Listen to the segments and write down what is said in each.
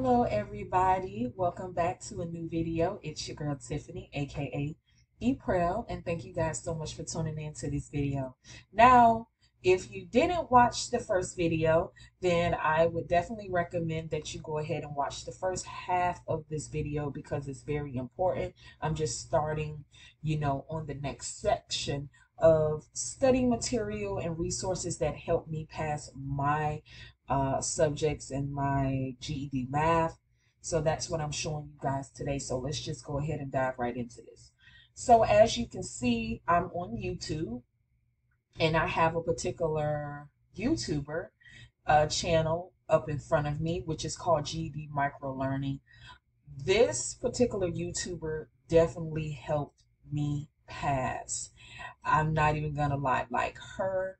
Hello everybody, welcome back to a new video. It's your girl Tiffany, aka ePrel, and thank you guys so much for tuning in to this video. Now, if you didn't watch the first video, then I would definitely recommend that you go ahead and watch the first half of this video because it's very important. I'm just starting, you know, on the next section of study material and resources that help me pass my uh, subjects in my GED math. So that's what I'm showing you guys today. So let's just go ahead and dive right into this. So as you can see, I'm on YouTube and I have a particular YouTuber uh, channel up in front of me, which is called GED Micro Learning. This particular YouTuber definitely helped me pass. I'm not even gonna lie, like her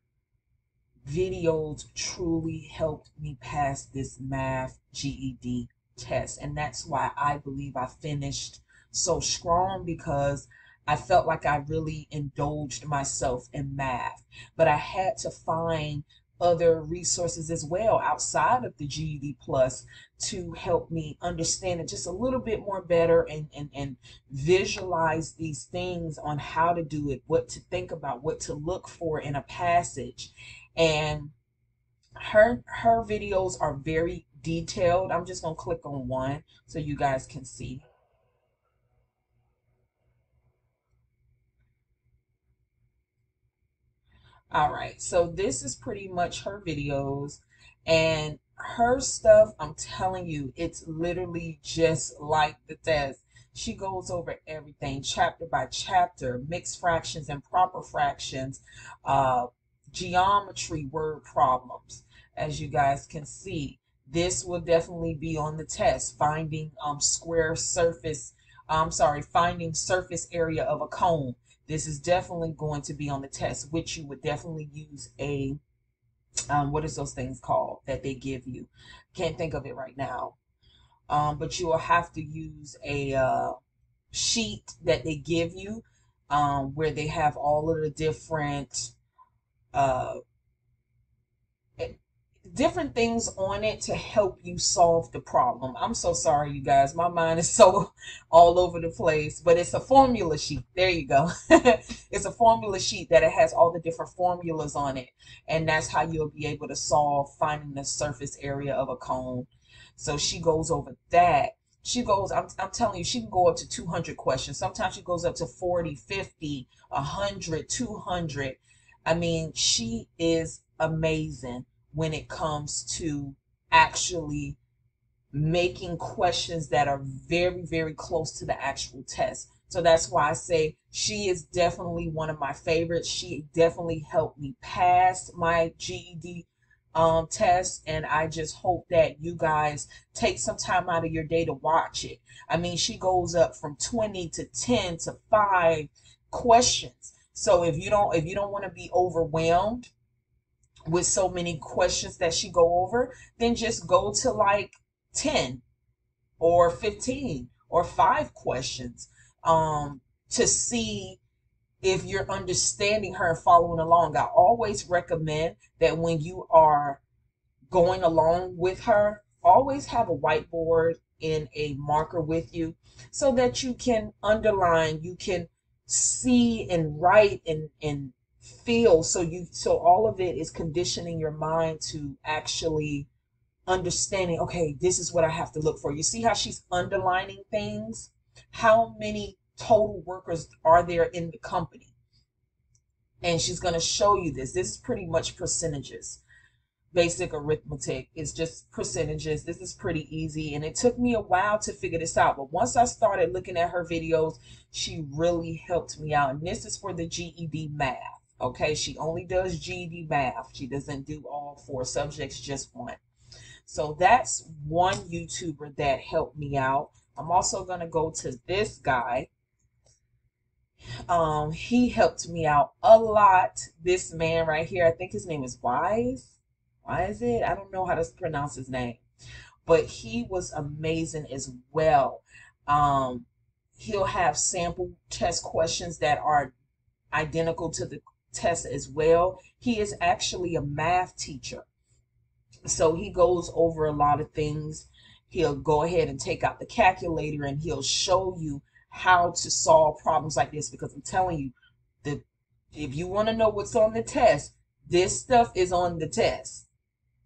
videos truly helped me pass this math GED test. And that's why I believe I finished so strong because I felt like I really indulged myself in math. But I had to find other resources as well outside of the GED Plus to help me understand it just a little bit more better and, and, and visualize these things on how to do it, what to think about, what to look for in a passage and her her videos are very detailed. I'm just to click on one so you guys can see. All right, so this is pretty much her videos and her stuff, I'm telling you, it's literally just like the test. She goes over everything chapter by chapter, mixed fractions and proper fractions, uh, geometry word problems, as you guys can see. This will definitely be on the test, finding um, square surface, I'm sorry, finding surface area of a cone. This is definitely going to be on the test, which you would definitely use a, um, what is those things called that they give you? Can't think of it right now. Um, but you will have to use a uh, sheet that they give you um, where they have all of the different uh, different things on it to help you solve the problem. I'm so sorry, you guys. My mind is so all over the place, but it's a formula sheet. There you go. it's a formula sheet that it has all the different formulas on it. And that's how you'll be able to solve finding the surface area of a cone. So she goes over that. She goes, I'm, I'm telling you, she can go up to 200 questions. Sometimes she goes up to 40, 50, 100, 200 I mean, she is amazing when it comes to actually making questions that are very, very close to the actual test. So that's why I say she is definitely one of my favorites. She definitely helped me pass my GED um, test, and I just hope that you guys take some time out of your day to watch it. I mean, she goes up from 20 to 10 to 5 questions. So if you don't if you don't want to be overwhelmed with so many questions that she go over, then just go to like 10 or 15 or 5 questions um to see if you're understanding her and following along. I always recommend that when you are going along with her, always have a whiteboard and a marker with you so that you can underline, you can see and write and and feel. So you so all of it is conditioning your mind to actually understanding okay this is what i have to look for. You see how she's underlining things? How many total workers are there in the company? And she's going to show you this. This is pretty much percentages basic arithmetic. It's just percentages. This is pretty easy. And it took me a while to figure this out. But once I started looking at her videos, she really helped me out. And this is for the GED math. Okay, she only does GED math. She doesn't do all four subjects, just one. So that's one YouTuber that helped me out. I'm also going to go to this guy. Um, he helped me out a lot. This man right here, I think his name is Weiss why is it? I don't know how to pronounce his name, but he was amazing as well. Um, he'll have sample test questions that are identical to the test as well. He is actually a math teacher. So he goes over a lot of things he'll go ahead and take out the calculator and he'll show you how to solve problems like this because I'm telling you that if you want to know what's on the test, this stuff is on the test.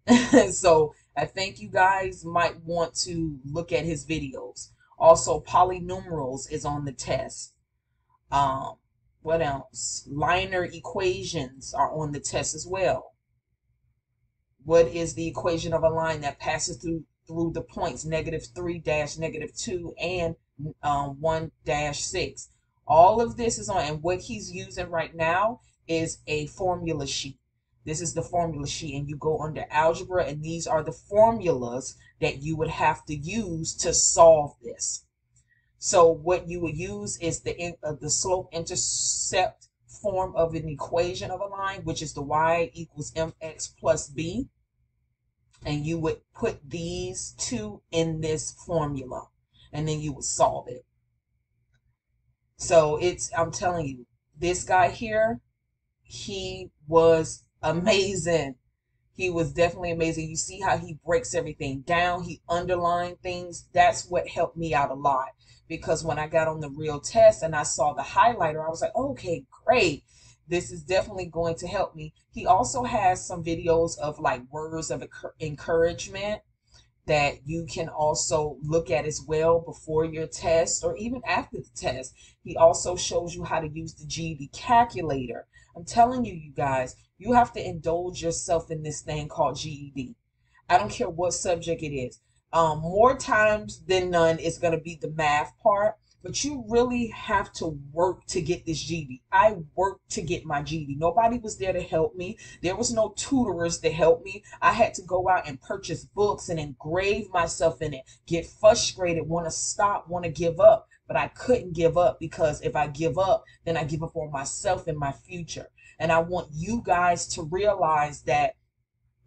so I think you guys might want to look at his videos. Also, polynumerals is on the test. Um, what else? Linear equations are on the test as well. What is the equation of a line that passes through through the points negative 3 dash negative 2 and um, 1 dash 6? All of this is on, and what he's using right now is a formula sheet. This is the formula sheet, and you go under algebra, and these are the formulas that you would have to use to solve this. So what you would use is the uh, the slope intercept form of an equation of a line, which is the y equals mx plus b. And you would put these two in this formula, and then you would solve it. So it's, I'm telling you, this guy here, he was amazing. He was definitely amazing. You see how he breaks everything down. He underlined things. That's what helped me out a lot because when I got on the real test and I saw the highlighter, I was like, okay, great. This is definitely going to help me. He also has some videos of like words of encouragement that you can also look at as well before your test or even after the test. He also shows you how to use the GED calculator. I'm telling you, you guys, you have to indulge yourself in this thing called GED. I don't care what subject it is. Um, more times than none, it's going to be the math part but you really have to work to get this GED. I worked to get my GED. Nobody was there to help me. There was no tutors to help me. I had to go out and purchase books and engrave myself in it, get frustrated, want to stop, want to give up. But I couldn't give up because if I give up, then I give up on myself and my future. And I want you guys to realize that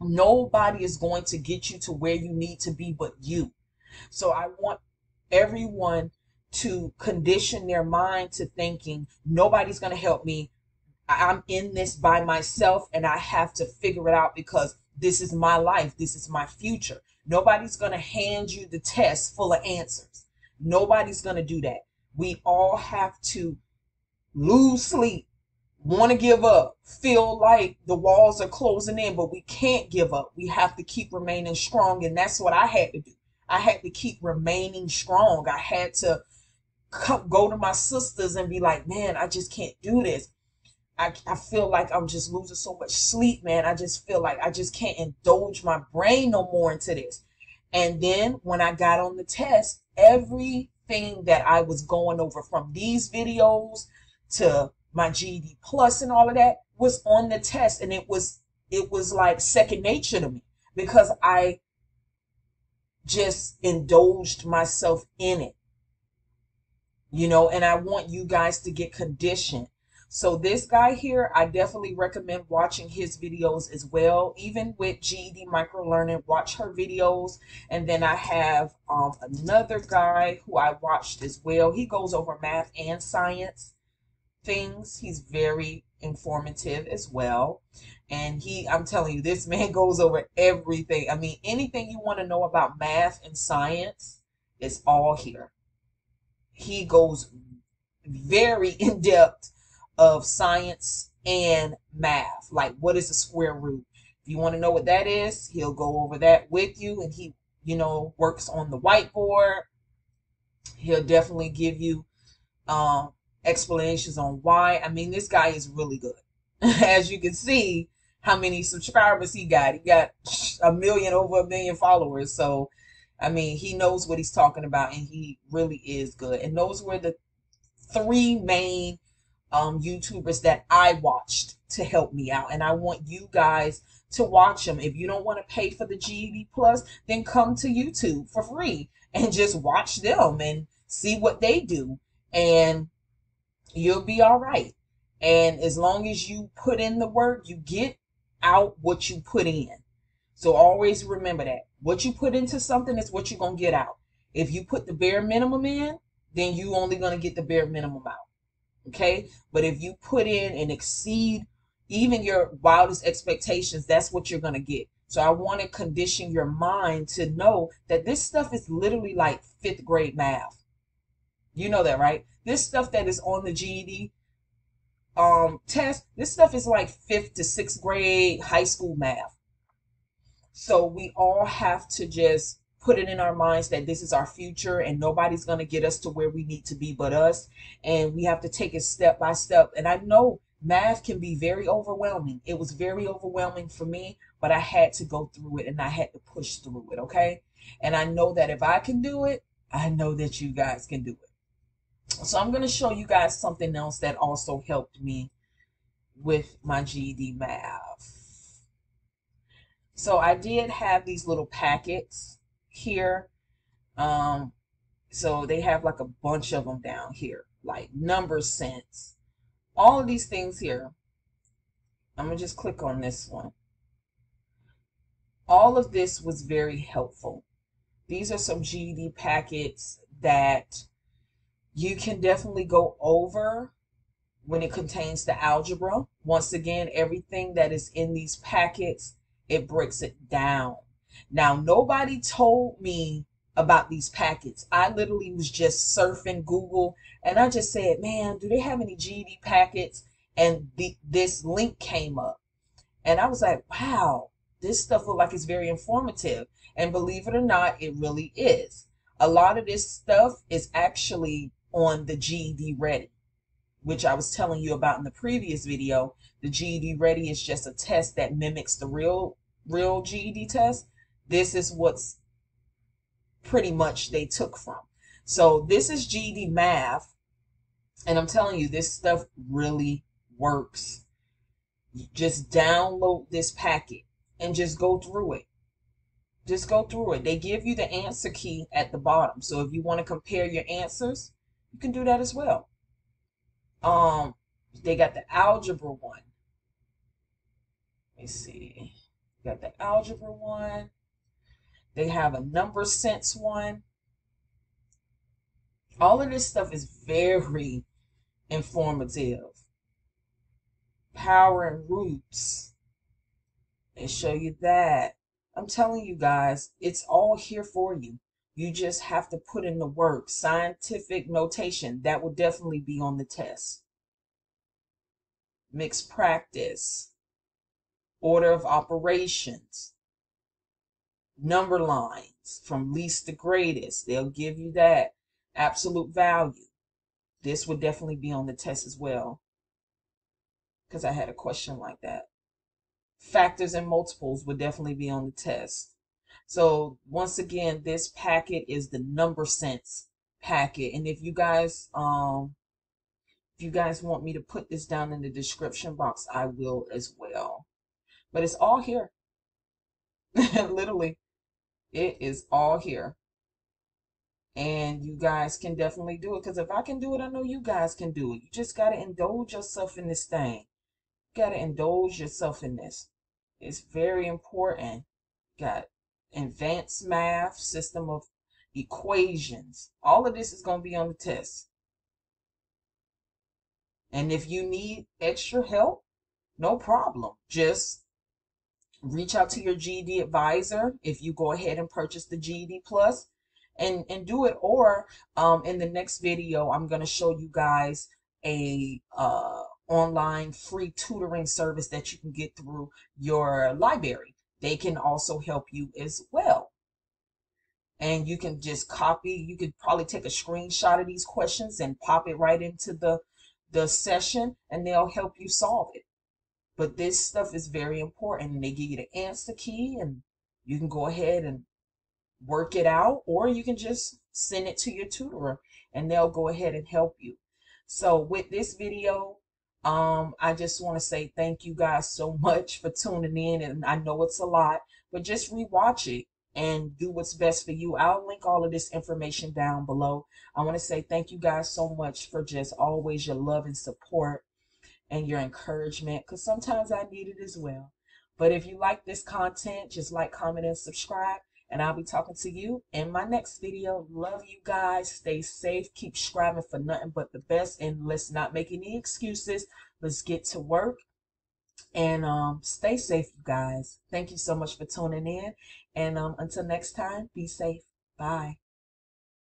nobody is going to get you to where you need to be but you. So I want everyone to condition their mind to thinking nobody's going to help me. I'm in this by myself and I have to figure it out because this is my life. This is my future. Nobody's going to hand you the test full of answers. Nobody's going to do that. We all have to lose sleep, want to give up, feel like the walls are closing in, but we can't give up. We have to keep remaining strong. And that's what I had to do. I had to keep remaining strong. I had to go to my sisters and be like, man, I just can't do this. I, I feel like I'm just losing so much sleep, man. I just feel like I just can't indulge my brain no more into this. And then when I got on the test, everything that I was going over from these videos to my GED plus and all of that was on the test. And it was, it was like second nature to me because I just indulged myself in it you know, and I want you guys to get conditioned. So this guy here, I definitely recommend watching his videos as well. Even with GED Micro Learning, watch her videos. And then I have um, another guy who I watched as well. He goes over math and science things. He's very informative as well. And he, I'm telling you, this man goes over everything. I mean, anything you want to know about math and science is all here he goes very in depth of science and math. Like, what is the square root? If you want to know what that is, he'll go over that with you. And he, you know, works on the whiteboard. He'll definitely give you um, explanations on why. I mean, this guy is really good. As you can see, how many subscribers he got. He got a million, over a million followers. So I mean, he knows what he's talking about and he really is good. And those were the three main um, YouTubers that I watched to help me out. And I want you guys to watch them. If you don't want to pay for the GED Plus, then come to YouTube for free and just watch them and see what they do. And you'll be all right. And as long as you put in the work, you get out what you put in. So always remember that. What you put into something is what you're going to get out. If you put the bare minimum in, then you only going to get the bare minimum out. Okay? But if you put in and exceed even your wildest expectations, that's what you're going to get. So I want to condition your mind to know that this stuff is literally like fifth grade math. You know that, right? This stuff that is on the GED um, test, this stuff is like fifth to sixth grade high school math. So we all have to just put it in our minds that this is our future and nobody's going to get us to where we need to be but us. And we have to take it step by step. And I know math can be very overwhelming. It was very overwhelming for me, but I had to go through it and I had to push through it. Okay. And I know that if I can do it, I know that you guys can do it. So I'm going to show you guys something else that also helped me with my GED math. So I did have these little packets here. Um, so they have like a bunch of them down here, like number sense. All of these things here. I'm to just click on this one. All of this was very helpful. These are some GED packets that you can definitely go over when it contains the algebra. Once again, everything that is in these packets, it breaks it down. Now, nobody told me about these packets. I literally was just surfing Google and I just said, man, do they have any GED packets? And the, this link came up. And I was like, wow, this stuff looks like it's very informative. And believe it or not, it really is. A lot of this stuff is actually on the GED Ready, which I was telling you about in the previous video. The GED Ready is just a test that mimics the real real GED test. This is what's pretty much they took from. So this is GED Math, and I'm telling you, this stuff really works. just download this packet and just go through it. Just go through it. They give you the answer key at the bottom. So if you want to compare your answers, you can do that as well. Um, they got the algebra one. Let me see. Got the algebra one. They have a number sense one. All of this stuff is very informative. Power and roots. They show you that. I'm telling you guys, it's all here for you. You just have to put in the work. Scientific notation, that will definitely be on the test. Mixed practice, order of operations, number lines from least to greatest. They'll give you that absolute value. This would definitely be on the test as well because I had a question like that. Factors and multiples would definitely be on the test. So once again, this packet is the number sense packet. And if you guys, um, if you guys want me to put this down in the description box, I will as well. But it's all here. Literally, it is all here. And you guys can definitely do it. Because if I can do it, I know you guys can do it. You just got to indulge yourself in this thing. You got to indulge yourself in this. It's very important. Got advanced math, system of equations. All of this is going to be on the test. And if you need extra help, no problem. Just reach out to your GED advisor if you go ahead and purchase the GED Plus and, and do it. Or um, in the next video, I'm going to show you guys a uh, online free tutoring service that you can get through your library they can also help you as well. And you can just copy, you could probably take a screenshot of these questions and pop it right into the, the session and they'll help you solve it. But this stuff is very important and they give you the answer key and you can go ahead and work it out or you can just send it to your tutor and they'll go ahead and help you. So with this video, um, I just want to say thank you guys so much for tuning in. And I know it's a lot, but just rewatch it and do what's best for you. I'll link all of this information down below. I want to say thank you guys so much for just always your love and support and your encouragement because sometimes I need it as well. But if you like this content, just like, comment, and subscribe. And I'll be talking to you in my next video. Love you guys. Stay safe. Keep striving for nothing but the best. And let's not make any excuses. Let's get to work And um, stay safe, you guys. Thank you so much for tuning in. And um, until next time, be safe. Bye.